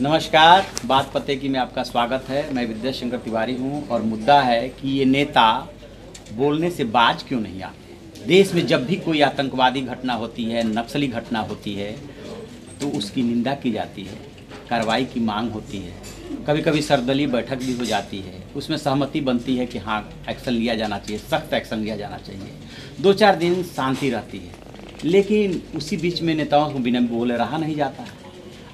नमस्कार, बात पते की में आपका स्वागत है। मैं विद्या शंकर तिवारी हूँ और मुद्दा है कि ये नेता बोलने से बाज क्यों नहीं आते? देश में जब भी कोई आतंकवादी घटना होती है, नक्सली घटना होती है तो उसकी निंदा की जाती है, कार्रवाई की मांग होती है। कभी कभी सर्वदलीय बैठक भी हो जाती है। उसमें सहमति बनती है कि हाँ एक्शन लिया जाना चाहिए, सख्त एक्शन लिया जाना चाहिए। दो चार दिन शांति रहती है। लेकिन उसी बीच में नेताओं को बिना बोले रहा नहीं जाता। है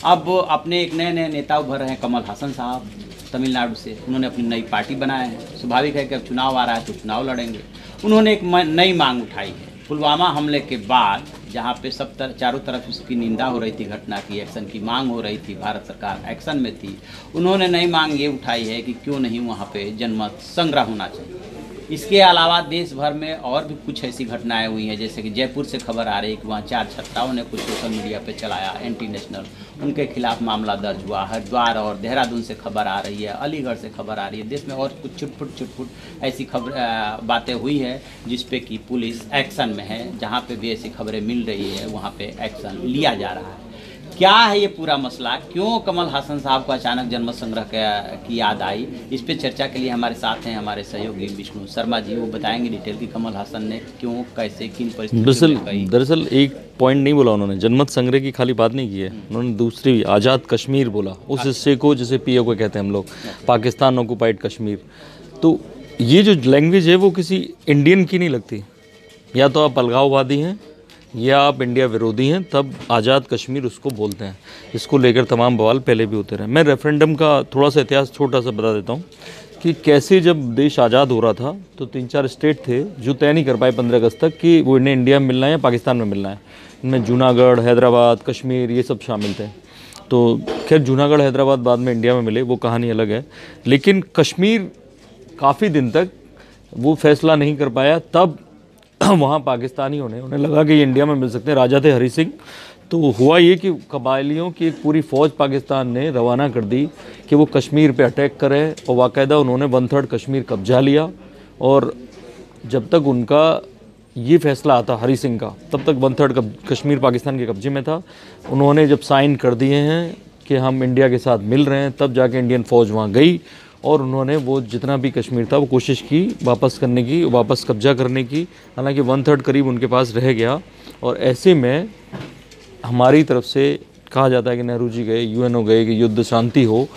अब अपने एक नए नए नेता उभर रहे हैं कमल हासन साहब तमिलनाडु से। उन्होंने अपनी नई पार्टी बनाया है। स्वाभाविक है कि अब चुनाव आ रहा है तो चुनाव लड़ेंगे। उन्होंने एक नई मांग उठाई है। पुलवामा हमले के बाद जहाँ पे सब तर, चारों तरफ़ उसकी निंदा हो रही थी घटना की एक्शन की मांग हो रही थी भारत सरकार एक्शन में थी। उन्होंने नई मांग ये उठाई है कि क्यों नहीं वहाँ पे जनमत संग्रह होना चाहिए। इसके अलावा देश भर में और भी कुछ ऐसी घटनाएँ हुई हैं, जैसे कि जयपुर से खबर आ रही है कि वहाँ चार छत्ताओं ने कुछ सोशल मीडिया पर चलाया, एंटी नेशनल। उनके खिलाफ मामला दर्ज हुआ। हरिद्वार और देहरादून से खबर आ रही है, अलीगढ़ से खबर आ रही है। देश में और कुछ छुटपुट छुटपुट ऐसी खबर बातें हुई है जिसपे कि पुलिस एक्शन में है। जहाँ पे भी ऐसी खबरें मिल रही है, वहाँ पे एक्शन लिया जा रहा है। क्या है ये पूरा मसला? क्यों कमल हासन साहब को अचानक जन्म संग्रह की याद आई? इस पे चर्चा के लिए हमारे साथ हैं हमारे सहयोगी विष्णु शर्मा जी वो बताएँगे डिटेल कि कमल हासन ने क्यों कैसे किन दरअसल दरअसल एक पॉइंट नहीं बोला उन्होंने। जनमत संग्रह की खाली बात नहीं की है। उन्होंने दूसरी आज़ाद कश्मीर बोला। उस हिस्से को जिसे पीओ को कहते हैं हम लोग पाकिस्तान ऑक्यूपाइड कश्मीर। तो ये जो लैंग्वेज है वो किसी इंडियन की नहीं लगती। या तो आप अलगाववादी हैं या आप इंडिया विरोधी हैं, तब आज़ाद कश्मीर उसको बोलते हैं। इसको लेकर तमाम बवाल पहले भी होते रहे। मैं रेफरेंडम का थोड़ा सा इतिहास छोटा सा बता देता हूँ कि कैसे जब देश आज़ाद हो रहा था तो तीन चार स्टेट थे जो तय नहीं कर पाए पंद्रह अगस्त तक कि वो इन्हें इंडिया में मिलना है या पाकिस्तान में मिलना है। इनमें जूनागढ़, हैदराबाद, कश्मीर, ये सब शामिल थे। तो खैर, जूनागढ़, हैदराबाद बाद में इंडिया में मिले, वो कहानी अलग है। लेकिन कश्मीर काफ़ी दिन तक वो फैसला नहीं कर पाया, तब वहाँ पाकिस्तानियों ने, उन्हें लगा कि ये इंडिया में मिल सकते हैं। राजा थे हरी सिंह। तो हुआ ये कि कबायलियों की एक पूरी फ़ौज पाकिस्तान ने रवाना कर दी कि वो कश्मीर पे अटैक करें और बाकायदा उन्होंने वन थर्ड कश्मीर कब्जा लिया और जब तक उनका ये फैसला आता हरी सिंह का, तब तक वन थर्ड कश्मीर पाकिस्तान के कब्जे में था। उन्होंने जब साइन कर दिए हैं कि हम इंडिया के साथ मिल रहे हैं, तब जाके इंडियन फ़ौज वहाँ गई और उन्होंने वो जितना भी कश्मीर था, वो कोशिश की वापस करने की, वापस कब्जा करने की। हालाँकि वन थर्ड करीब उनके पास रह गया और ऐसे में हमारी तरफ़ से कहा जाता है कि नेहरू जी गए यूएनओ गए कि युद्ध शांति हो।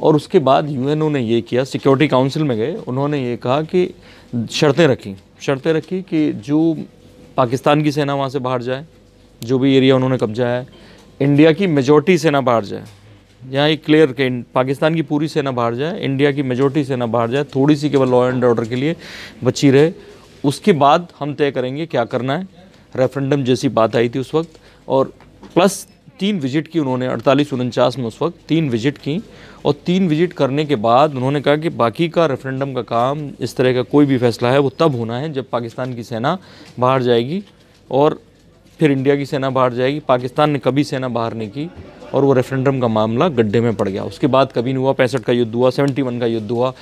और उसके बाद यूएनओ ने ये किया सिक्योरिटी काउंसिल में गए, उन्होंने ये कहा कि शर्तें रखी। शर्तें रखी कि जो पाकिस्तान की सेना वहाँ से बाहर जाए, जो भी एरिया उन्होंने कब्जा है इंडिया की मेजोरिटी सेना बाहर जाए। यहाँ एक क्लियर के पाकिस्तान की पूरी सेना बाहर जाए, इंडिया की मेजोरिटी सेना बाहर जाए थोड़ी सी केवल लॉ एंड ऑर्डर के लिए बची रहे। उसके बाद हम तय करेंगे क्या करना है। रेफरेंडम जैसी बात आई थी उस वक्त, और प्लस तीन विज़िट की उन्होंने, अड़तालीस उनचास में उस वक्त तीन विज़िट की, और तीन विज़िट करने के बाद उन्होंने कहा कि बाकी का रेफरेंडम का काम, इस तरह का कोई भी फैसला है, वो तब होना है जब पाकिस्तान की सेना बाहर जाएगी, और फिर इंडिया की सेना बाहर जाएगी, पाकिस्तान ने कभी सेना बाहर नहीं की और वो रेफरेंडम का मामला गड्ढे में पड़ गया। उसके बाद कभी नहीं हुआ, पैंसठ का युद्ध हुआ सेवेंटी वन का युद्ध हुआ।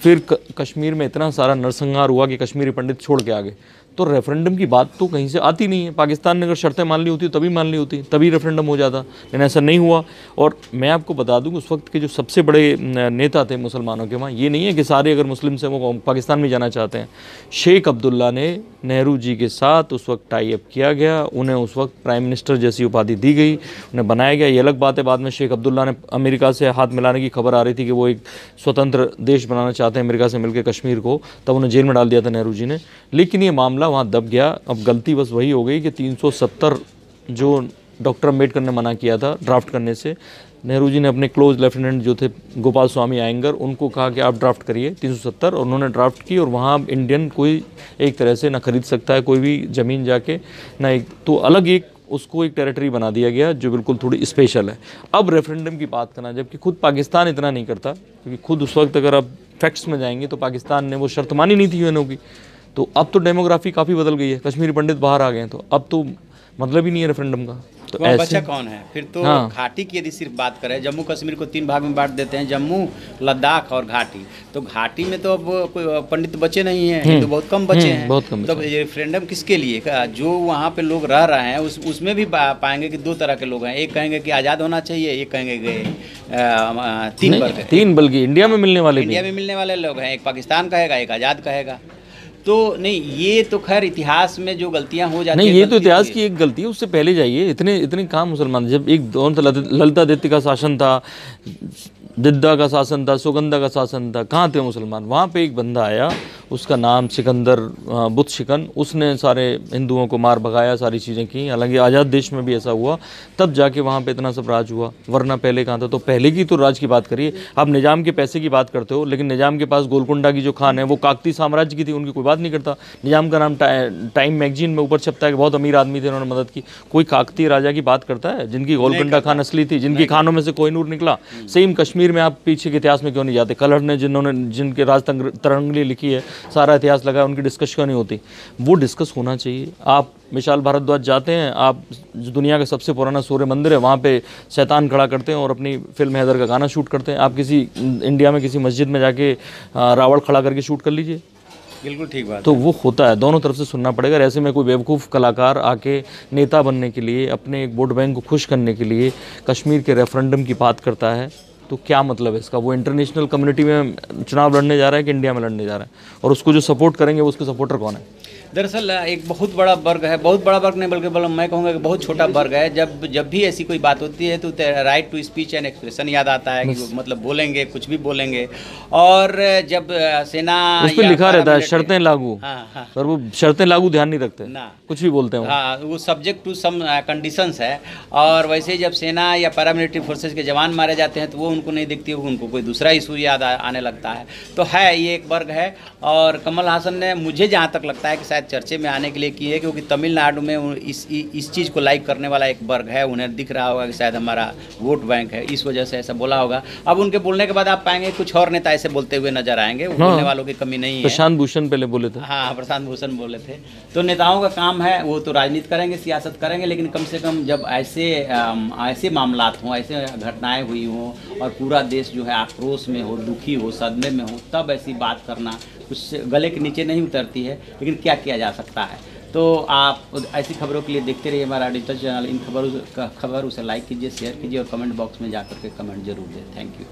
फिर कश्मीर में इतना सारा नरसंहार हुआ कि कश्मीरी पंडित छोड़ के आ गए। तो रेफरेंडम की बात तो कहीं से आती नहीं है। पाकिस्तान ने अगर शर्तें मान ली होती, तभी मान ली होती, तभी रेफरेंडम हो जाता। लेकिन ऐसा नहीं हुआ। और मैं आपको बता दूँ उस वक्त के जो सबसे बड़े नेता थे मुसलमानों के वहाँ, ये नहीं है कि सारे अगर मुस्लिम से वो पाकिस्तान में जाना चाहते हैं। शेख अब्दुल्ला ने नेहरू जी के साथ उस वक्त टाई अप किया गया। उन्हें उस वक्त प्राइम मिनिस्टर जैसी उपाधि दी गई। उन्हें बनाया गया। ये अलग बात है, बाद में शेख अब्दुल्ला ने अमेरिका से हाथ मिलाने की खबर आ रही थी कि वो एक स्वतंत्र देश बनाना चाहते हैं अमेरिका से मिलकर कश्मीर को। तब उन्हें जेल में डाल दिया था नेहरू जी ने। लेकिन ये मामला वहाँ दब गया। अब गलती बस वही हो गई कि 370 जो डॉक्टर अंबेडकर ने मना किया था ड्राफ्ट करने से, नेहरू जी ने अपने क्लोज लेफ्टिनेंट जो थे गोपाल स्वामी आयंगर, उनको कहा कि आप ड्राफ्ट करिए 370 और उन्होंने ड्राफ्ट की, और वहाँ इंडियन कोई एक तरह से ना खरीद सकता है कोई भी ज़मीन जाके, ना एक तो अलग एक, उसको एक टेरिटरी बना दिया गया जो बिल्कुल थोड़ी स्पेशल है। अब रेफरेंडम की बात करना, जबकि खुद पाकिस्तान इतना नहीं करता, क्योंकि खुद उस वक्त अगर आप फैक्ट्स में जाएँगे तो पाकिस्तान ने वो शर्त मानी नहीं थी यूएनओ की। तो अब तो डेमोग्राफी काफ़ी बदल गई है। कश्मीरी पंडित बाहर आ गए हैं तो अब तो मतलब ही नहीं है रेफरेंडम का। तो ऐसे बचा कौन है? फिर तो हाँ। घाटी की यदि सिर्फ़ बात करें जम्मू कश्मीर को तीन भाग में बांट देते हैं जम्मू लद्दाख और घाटी। तो घाटी में तो अब कोई पंडित बचे नहीं हैं तो बहुत कम बचे हम्म, हैं। बहुत कम तो ये रेफरेंडम किसके लिए? का जो वहाँ पे लोग रह रहे हैं उस उसमें भी पाएँगे कि दो तरह के लोग हैं। एक कहेंगे कि आज़ाद होना चाहिए एक कहेंगे अ, तीन है। तीन बल्कि इंडिया में मिलने वाले इंडिया में मिलने वाले लोग हैं। एक पाकिस्तान कहेगा एक आज़ाद कहेगा। तो नहीं ये तो खैर इतिहास में जो गलतियाँ हो जाती नहीं ये तो इतिहास की एक गलती है उससे पहले जाइए। इतने इतने काम मुसलमान जब एक दोनों था ललितादित्य का शासन था दिद्दा का शासन था सुगंधा का शासन था। कहाँ थे मुसलमान? वहाँ पे एक बंदा आया उसका नाम सिकंदर बुत शिकन। उसने सारे हिंदुओं को मार भगाया सारी चीज़ें की। हालाँकि आज़ाद देश में भी ऐसा हुआ। तब जाके वहाँ पे इतना सब राज हुआ। वरना पहले कहाँ था? तो पहले की तो राज की बात करिए। आप निज़ाम के पैसे की बात करते हो लेकिन निज़ाम के पास गोलकुंडा की जो खान है वो काकती साम्राज्य की थी उनकी कोई बात नहीं करता। निज़ाम का नाम टाइम मैगजीन में ऊपर छपता है कि बहुत अमीर आदमी थे उन्होंने मदद की। कोई काकती राजा की बात करता है? जिनकी गोलकुंडा खान असली थी जिनकी खानों में से कोई निकला। सेम कश्मीर में आप पीछे के इतिहास में क्यों नहीं जाते? कलर ने जिन्होंने जिनके राज तरंगली लिखी है सारा इतिहास लगा उनकी डिस्कस क्यों नहीं होती? वो डिस्कस होना चाहिए। आप विशाल भारद्वाज जाते हैं आप दुनिया का सबसे पुराना सूर्य मंदिर है वहाँ पे शैतान खड़ा करते हैं और अपनी फ़िल्म हैदर का गाना शूट करते हैं। आप किसी इंडिया में किसी मस्जिद में जाके रावण खड़ा करके शूट कर लीजिए। बिल्कुल ठीक बात तो वो होता है। दोनों तरफ़ से सुनना पड़ेगा। ऐसे में कोई बेवकूफ़ कलाकार आके नेता बनने के लिए अपने एक वोट बैंक को खुश करने के लिए कश्मीर के रेफरेंडम की बात करता है। तो क्या मतलब है इसका? वो इंटरनेशनल कम्युनिटी में चुनाव लड़ने जा रहा है कि इंडिया में लड़ने जा रहा है? और उसको जो सपोर्ट करेंगे, वो उसके सपोर्टर कौन है? दरअसल एक बहुत बड़ा वर्ग है। बहुत बड़ा वर्ग नहीं बल्कि बल्कि मैं कहूँगा कि बहुत छोटा वर्ग है। जब जब भी ऐसी कोई बात होती है तो right to speech and expression याद आता है कि मतलब बोलेंगे कुछ भी बोलेंगे। और जब सेना उस पर लिखा रहता है शर्तें लागू। हाँ हाँ। पर वो शर्तें लागू ध्यान नहीं रखते। ना। कुछ भी बोलते हैं वो। हाँ वो सब्जेक्ट टू सम कंडीशंस है। और वैसे ही जब सेना या पैरामिलिट्री फोर्सेज के जवान मारे जाते हैं तो वो उनको नहीं दिखती वो उनको कोई दूसरा इशू याद आने लगता है। तो है ये एक वर्ग है। और कमल हासन ने मुझे जहाँ तक लगता है कि शायद चर्चे में आने के लिए की है क्योंकि तमिलनाडु में इस इस चीज़ को लाइक करने वाला एक वर्ग है उन्हें दिख रहा होगा कि शायद हमारा वोट बैंक है। इस वजह से ऐसा बोला होगा। अब उनके बोलने के बाद आप पाएँगे कुछ और नेता ऐसे बोलते हुए नज़र आएँगे। वो बोलने वालों की कमी नहीं है। प्रशांत भूषण पहले बोले थे। हाँ प्रशांत भूषण बोले थे। तो नेताओं का काम है वो तो राजनीति करेंगे सियासत करेंगे लेकिन कम से कम जब ऐसे ऐसे मामला हों ऐसे घटनाएँ हुई हों और पूरा देश जो है आक्रोश में हो दुखी हो सदमे में हो तब ऐसी बात करना कुछ गले के नीचे नहीं उतरती है। लेकिन क्या किया जा सकता है। तो आप ऐसी खबरों के लिए देखते रहिए हमारा डिजिटल चैनल इन खबरों खबर उसे लाइक कीजिए शेयर कीजिए और कमेंट बॉक्स में जाकर के कमेंट ज़रूर दें। Thank you